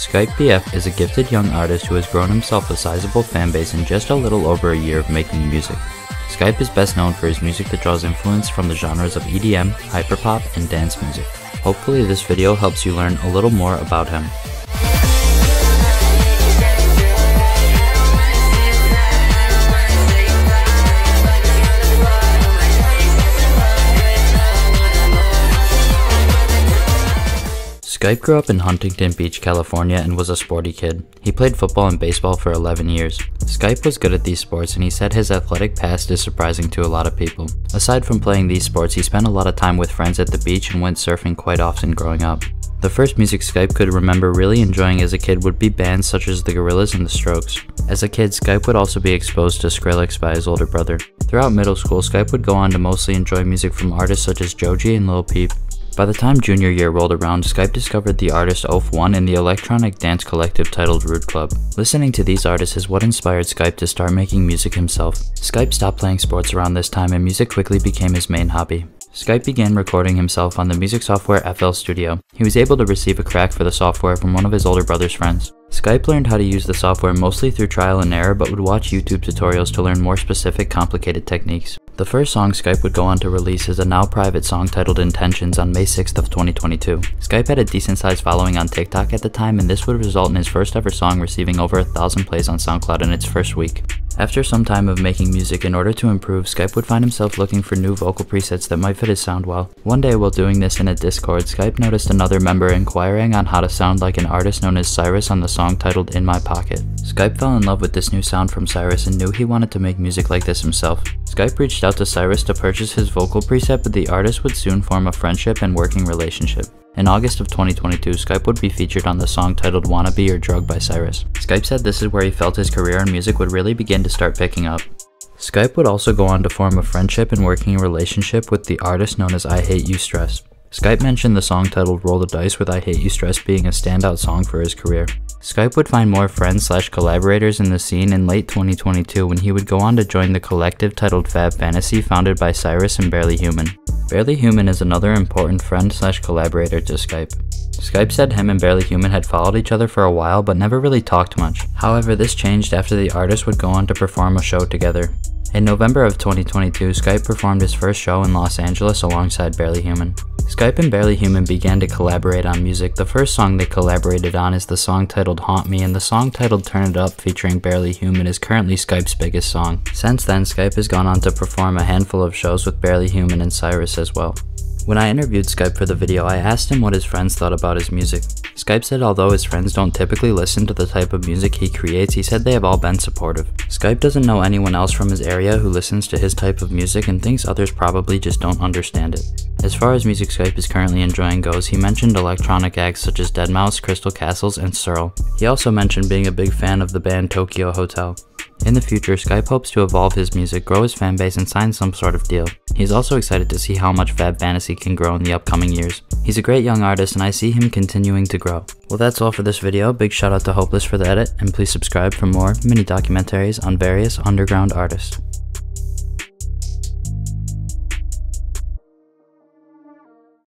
Skype BF is a gifted young artist who has grown himself a sizable fanbase in just a little over a year of making music. Skype is best known for his music that draws influence from the genres of EDM, hyperpop, and dance music. Hopefully this video helps you learn a little more about him. Skype grew up in Huntington Beach, California and was a sporty kid. He played football and baseball for 11 years. Skype was good at these sports and he said his athletic past is surprising to a lot of people. Aside from playing these sports, he spent a lot of time with friends at the beach and went surfing quite often growing up. The first music Skype could remember really enjoying as a kid would be bands such as the Gorillaz and the Strokes. As a kid, Skype would also be exposed to Skrillex by his older brother. Throughout middle school, Skype would go on to mostly enjoy music from artists such as Joji and Lil Peep. By the time junior year rolled around, Skype discovered the artist Oaf1 and the electronic dance collective titled Rude Club. Listening to these artists is what inspired Skype to start making music himself. Skype stopped playing sports around this time and music quickly became his main hobby. Skype began recording himself on the music software FL Studio. He was able to receive a crack for the software from one of his older brother's friends. Skype learned how to use the software mostly through trial and error but would watch YouTube tutorials to learn more specific complicated techniques. The first song Skype would go on to release is a now private song titled Intentions on May 6th of 2022. Skype had a decent sized following on TikTok at the time and this would result in his first ever song receiving over a thousand plays on SoundCloud in its first week. After some time of making music in order to improve, Skype would find himself looking for new vocal presets that might fit his sound well. One day while doing this in a Discord, Skype noticed another member inquiring on how to sound like an artist known as Syris on the song titled In My Pocket. Skype fell in love with this new sound from Syris and knew he wanted to make music like this himself. Skype reached out to Syris to purchase his vocal preset but the artist would soon form a friendship and working relationship. In August of 2022, Skype would be featured on the song titled Wanna Be Your Drug by Syris. Skype said this is where he felt his career in music would really begin to start picking up. Skype would also go on to form a friendship and working relationship with the artist known as I Hate You Stress. Skype mentioned the song titled Roll the Dice with I Hate You Stress being a standout song for his career. Skype would find more friends slash collaborators in the scene in late 2022 when he would go on to join the collective titled Fab Fantasy founded by Syris and Barely Human. Barely Human is another important friend slash collaborator to Skype. Skype said him and Barely Human had followed each other for a while but never really talked much. However, this changed after the artists would go on to perform a show together. In November of 2022, Skype performed his first show in Los Angeles alongside Barely Human. Skype and Barely Human began to collaborate on music. The first song they collaborated on is the song titled Haunt Me, and the song titled Turn It Up featuring Barely Human is currently Skype's biggest song. Since then, Skype has gone on to perform a handful of shows with Barely Human and Syris as well. When I interviewed Skype for the video, I asked him what his friends thought about his music. Skype said although his friends don't typically listen to the type of music he creates, he said they have all been supportive. Skype doesn't know anyone else from his area who listens to his type of music and thinks others probably just don't understand it. As far as music Skype is currently enjoying goes, he mentioned electronic acts such as Deadmau5, Crystal Castles, and Searle. He also mentioned being a big fan of the band Tokio Hotel. In the future, Skype hopes to evolve his music, grow his fanbase, and sign some sort of deal. He's also excited to see how much Fab Fantasy can grow in the upcoming years. He's a great young artist and I see him continuing to grow. Well that's all for this video, big shout out to Hopeless for the edit, and please subscribe for more mini documentaries on various underground artists.